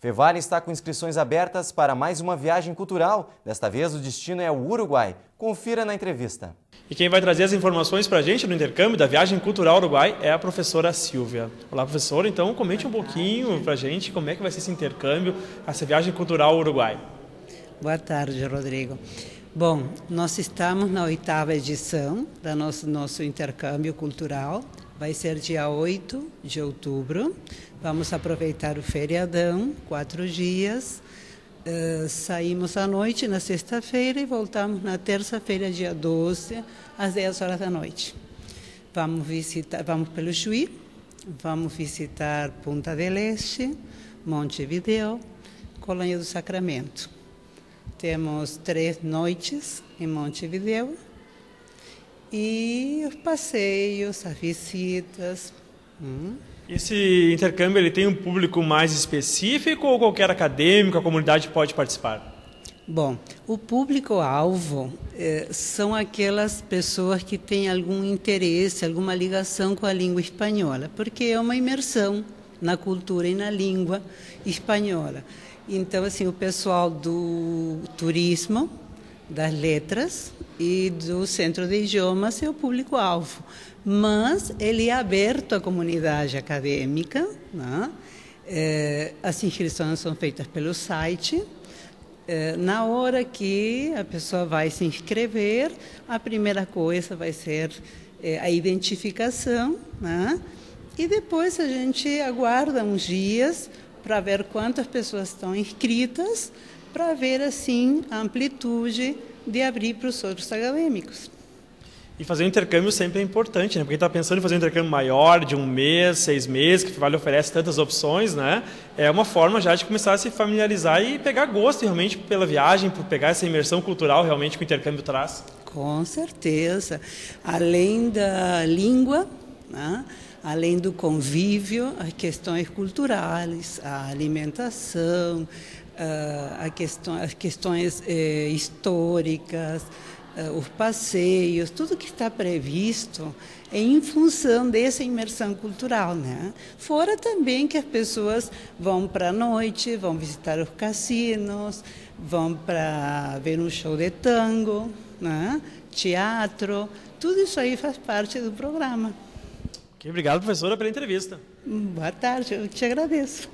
Fevale está com inscrições abertas para mais uma viagem cultural. Desta vez, o destino é o Uruguai. Confira na entrevista. E quem vai trazer as informações para a gente do intercâmbio da viagem cultural Uruguai é a professora Silvia. Olá, professora. Então, comente um pouquinho para a gente como é que vai ser esse intercâmbio, essa viagem cultural Uruguai. Boa tarde, Rodrigo. Bom, nós estamos na oitava edição do nosso, nosso intercâmbio cultural. Vai ser dia 8 de outubro. Vamos aproveitar o feriadão, quatro dias. Uh, saímos à noite na sexta-feira e voltamos na terça-feira, dia 12, às 10 horas da noite. Vamos visitar, vamos pelo Chuí, vamos visitar Punta del Este, Montevideo, Colônia do Sacramento. Temos três noites em Montevideo e os passeios, as visitas. Hum. Esse intercâmbio ele tem um público mais específico ou qualquer acadêmico, a comunidade pode participar? Bom, o público-alvo eh, são aquelas pessoas que têm algum interesse, alguma ligação com a língua espanhola, porque é uma imersão na cultura e na língua espanhola. Então, assim, o pessoal do turismo, das letras e do centro de idiomas é o público-alvo. Mas ele é aberto à comunidade acadêmica. Né? É, as inscrições são feitas pelo site. É, na hora que a pessoa vai se inscrever, a primeira coisa vai ser é, a identificação. Né? E depois a gente aguarda uns dias para ver quantas pessoas estão inscritas, para ver assim a amplitude de abrir para os outros acadêmicos. E fazer um intercâmbio sempre é importante, né? Porque está pensando em fazer um intercâmbio maior, de um mês, seis meses, que o Vale oferece tantas opções, né? É uma forma já de começar a se familiarizar e pegar gosto realmente pela viagem, por pegar essa imersão cultural realmente que o intercâmbio traz. Com certeza. Além da língua, né? Além do convívio, as questões culturais, a alimentação, ah, a questão, as questões eh, históricas, ah, os passeios, tudo que está previsto é em função dessa imersão cultural, né? Fora também que as pessoas vão para a noite, vão visitar os cassinos, vão para ver um show de tango, né? teatro, tudo isso aí faz parte do programa. Obrigado, professora, pela entrevista. Boa tarde, eu te agradeço.